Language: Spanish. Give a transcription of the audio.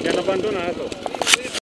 ya no abandonado.